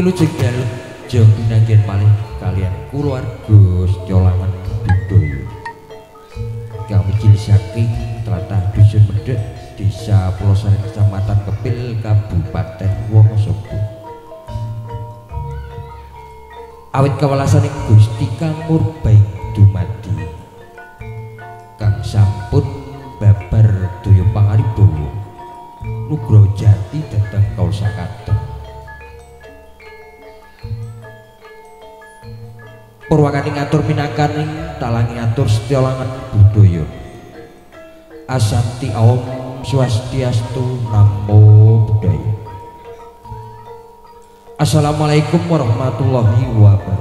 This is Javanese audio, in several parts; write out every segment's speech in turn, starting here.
wilujeng dalu jeng pinanggen malih kalian. Kulawarga setyolangan budaya kang mijil saking tlatah dusun medhek desa Pulosari Kecamatan Kepil Kabupaten Wonosobo. Awit kawelasan ing setyolangan budaya Asanti Om Swastiastu Namo Buddhaya. Assalamualaikum warahmatullahi wabarakatuh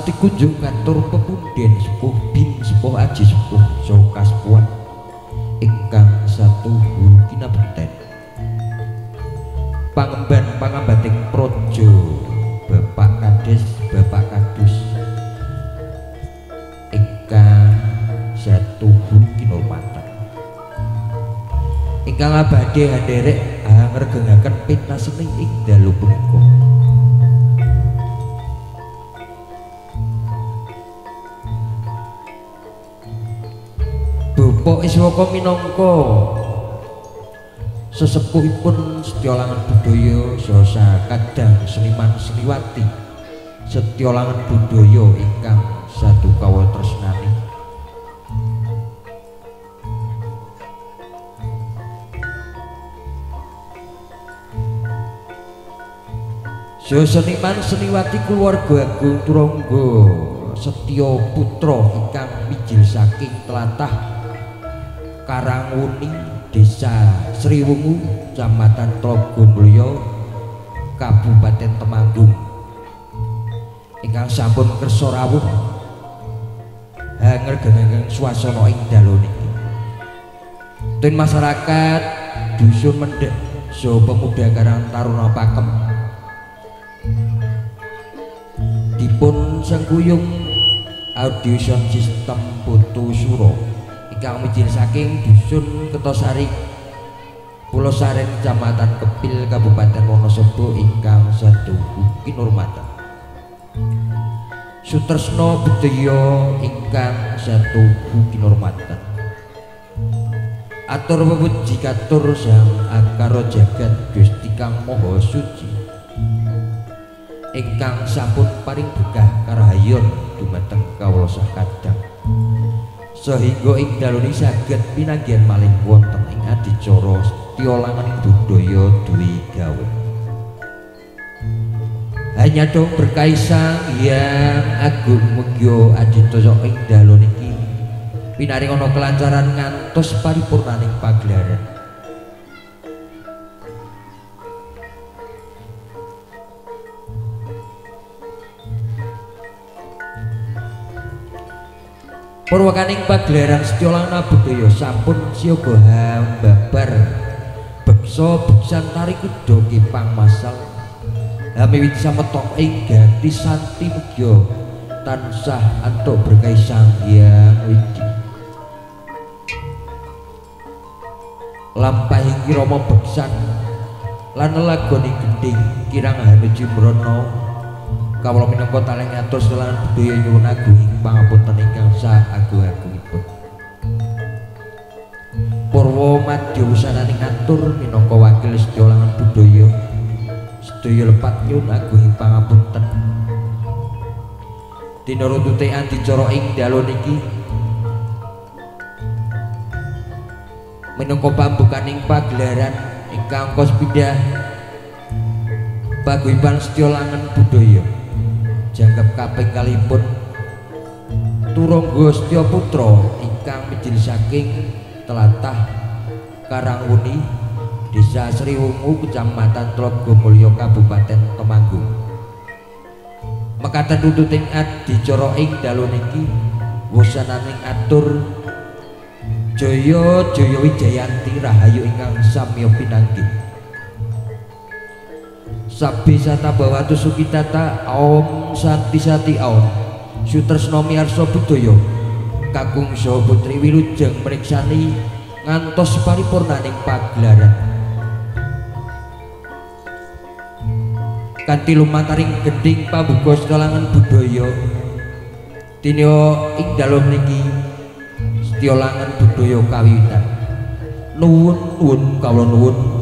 Asanti kunjung ngatur pepunden sepuh bin sepuh aji sepuh soka sepuhan ingkang satu hulu kinabenten. Pangemban pangambating projo bapak kades bapak kadus ingkang satu hulu kinurmatan ingkang abadi haderek angregengaken pinasining ing dalu Bapak Iswaka minangka? Sesepuhipun Setyolangan Budaya saha kadang seniman seniwati Setyolangan Budaya ingkang sadukawa tresnani Saha seniman seniwati keluarga Agung Turangga Setya Putra ingkang mijil saking tlatah Karangwuni Desa Sriwungu Kecamatan Tlogomulya Kabupaten Temanggung. Ingkang sampun kersa rawuh hanger-gengeng swasana ing dalu niki masyarakat dusun mendek so pemuda Karang Taruna Pakem. Dipun sengkuyung audio sound system foto suro ingkang mijil saking dusun Ketosari Pulau Saren Kecamatan Kepil Kabupaten Wonosobo ingkang satu kinurmatan. Sutresno Budaya ingkang satu kinurmatan. Atur weweji katur sang akara jagat Gusti Kang Maha Suci. Ingkang sampun paring berkah karahayon dumateng kawula sakadang sehingga ing dalune saged pinanggihan malih wonten ing adicara setyolangan budaya duwi gawe. Hanya dong berkaisang yang agung mugyo aditoso ing dalu niki pinaring ana kelancaran ngantos paripurnaning pagelaran Purwakaning pagelaran Setyolana Budaya sampun siyaga hambabar. Beksa beksan tari kuda kipang masal hamiwit sametok ing ganti santi mugya. Tansah antuk berkah sangyang wiji. Lampahing kirama beksan lan lelagoning gending kirang hanuju mrono kawula minangka taleng ngatur selan budaya nyuwun agung pangapunten ingkang sa-agung-agungipun. Purwa madya wusananing ngatur minangka wakil setyolangan budaya sedaya lepat nyuwun agung pangapunten. Dina runtute adicara ing dalu niki minangka pambukaning pagelaran ingkang kos pindah paguyuban setyolangan budaya jangkep kaping kalipun. Turangga Setya Putra ingkang mijil saking telatah Karangwuni Desa Sriwungu Kecamatan Tlogomulyo Kabupaten Temanggung. Mekaten tututing adicara ing dalu niki wusananing atur Jaya Jaya Wijayanti Rahayu ingkang samya pinanggih Sabi sata bawatu sukitata Om Santi Sati Om Sutresno Miarso Budoyo Kakung Soho Putri Wilujeng Meriksani ngantos paripurnaning pagelaran. Kanthi lumantaring gending pambuka sekalangan budaya dinyo ing dalem niki setyolangan budaya kawiwitan. Nuwun nuwun kawula nuwun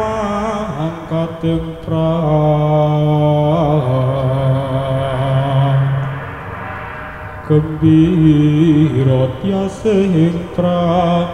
Mangkat ing prang Gembira tiasa ing prasuri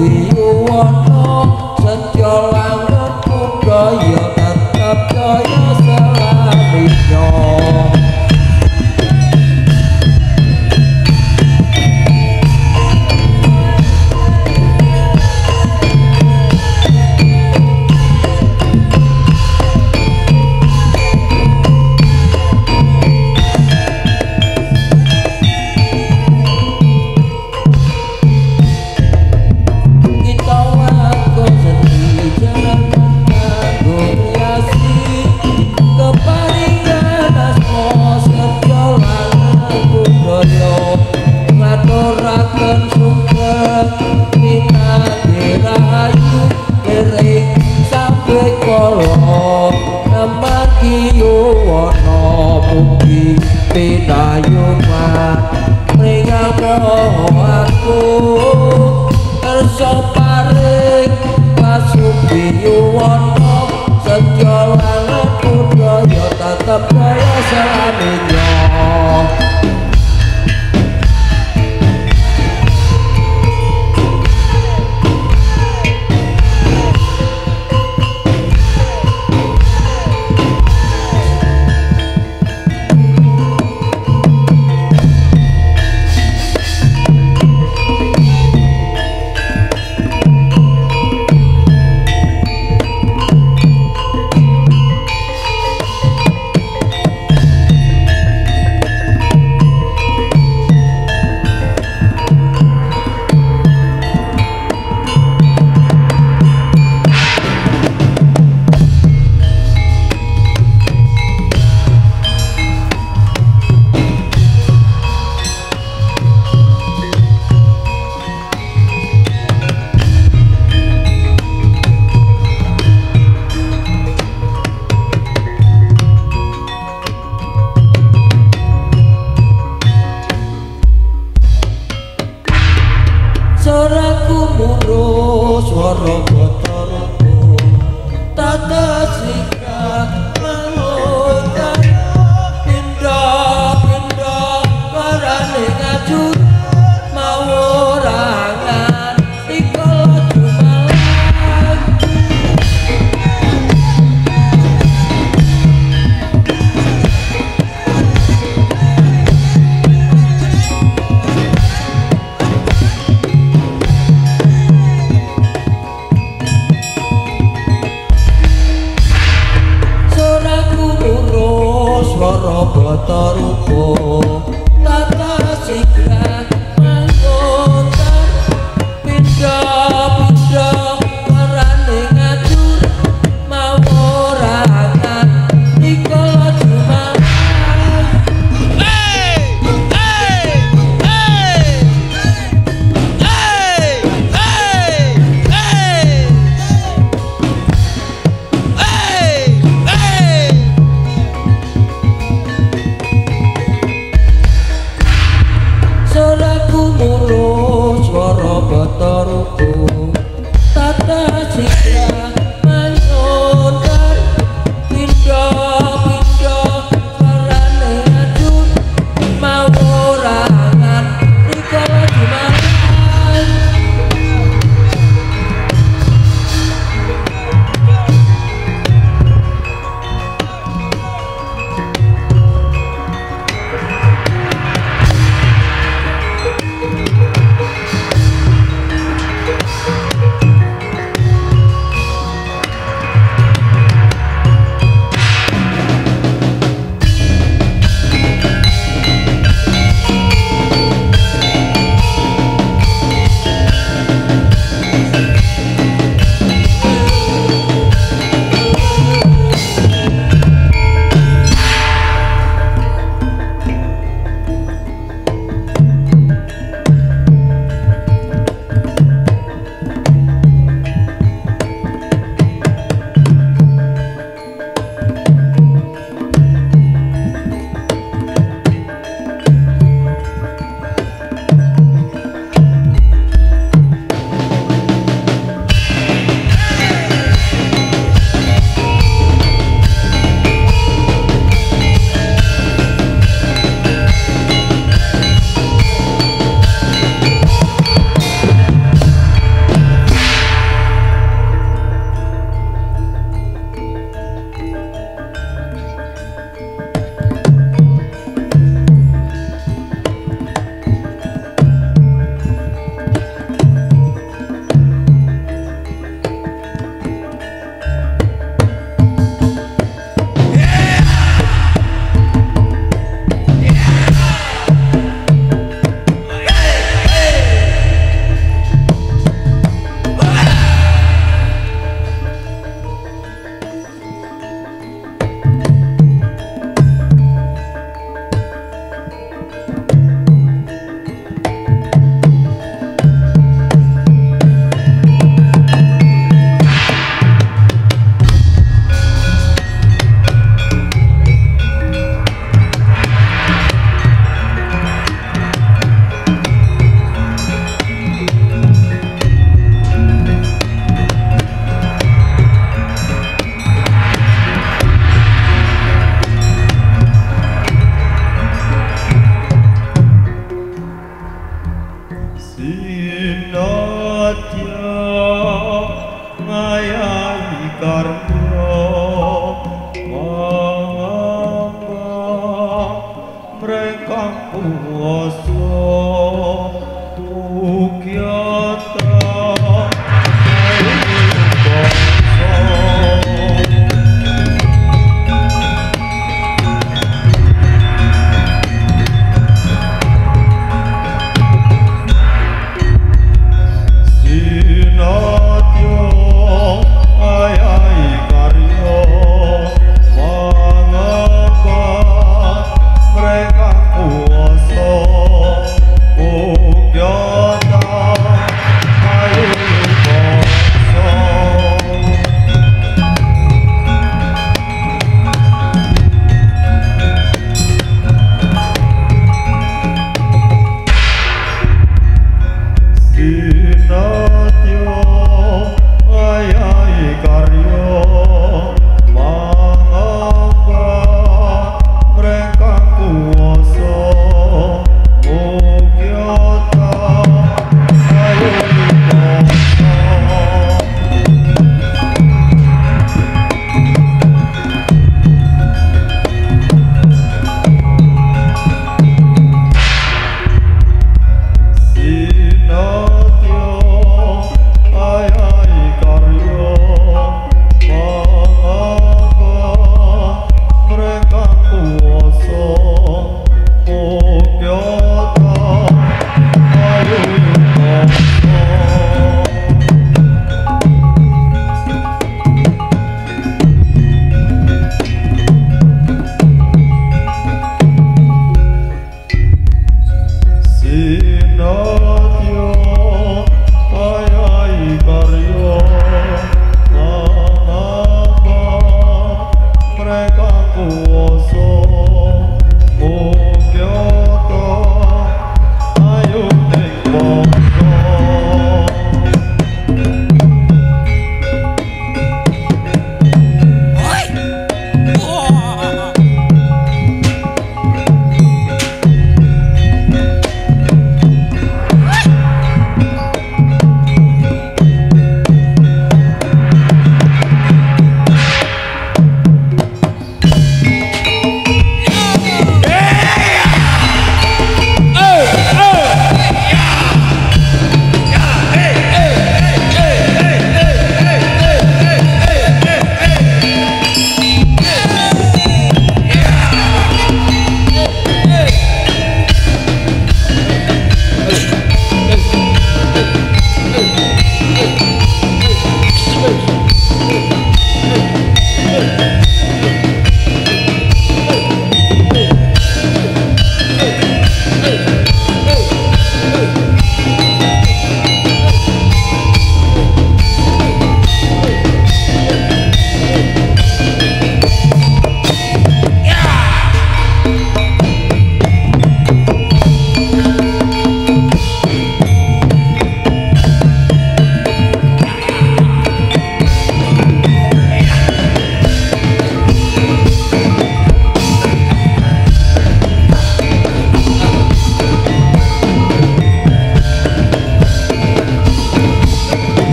We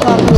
감사합니다.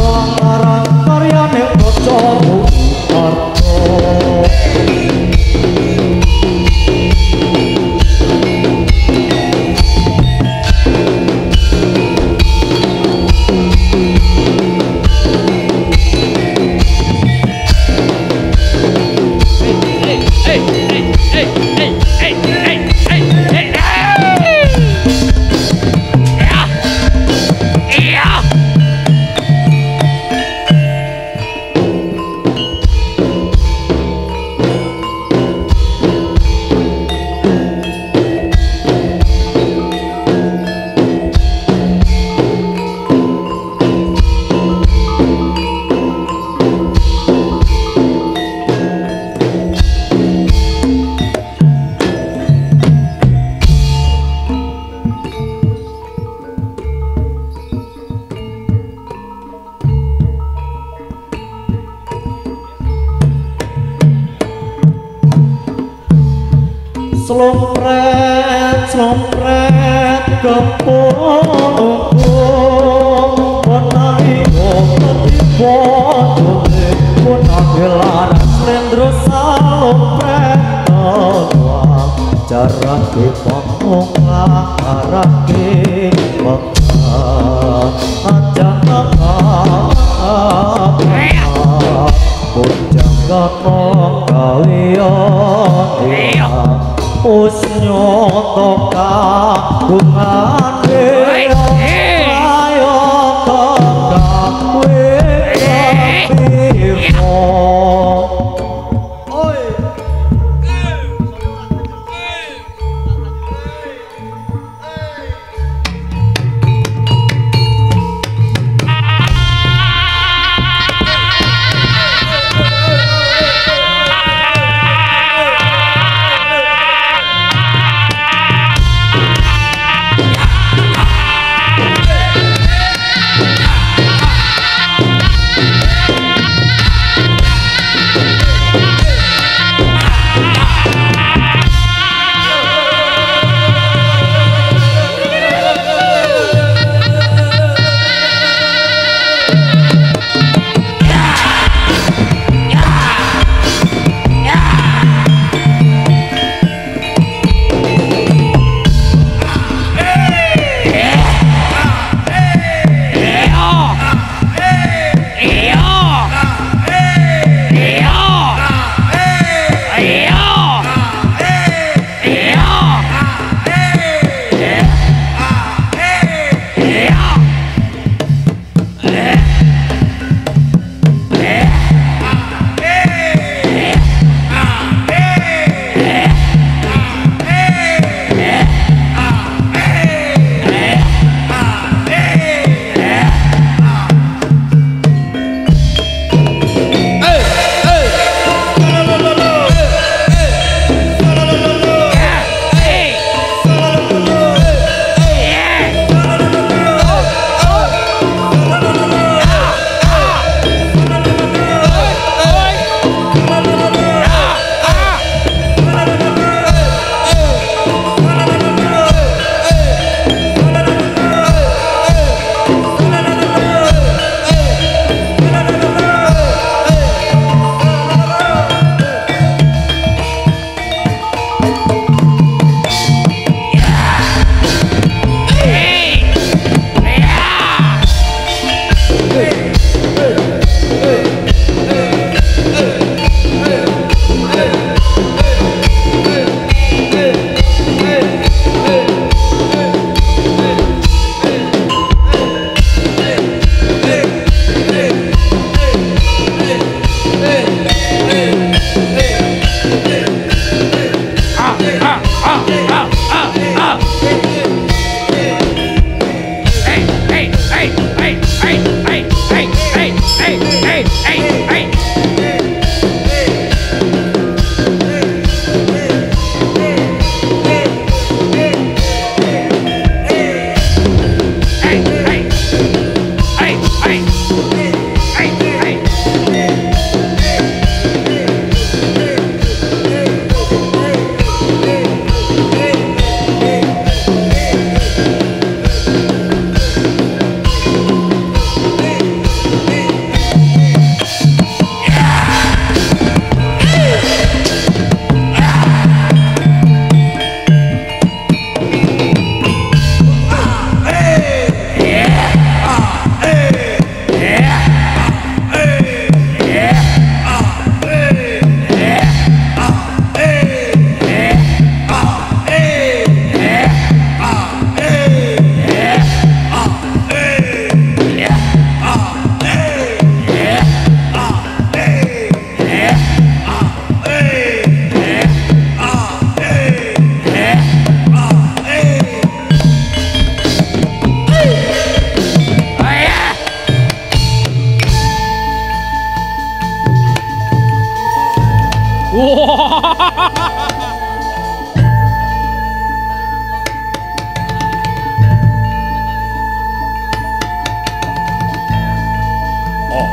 Bocah katong kali yo Usnyo toka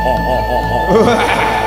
哦哦哦哦。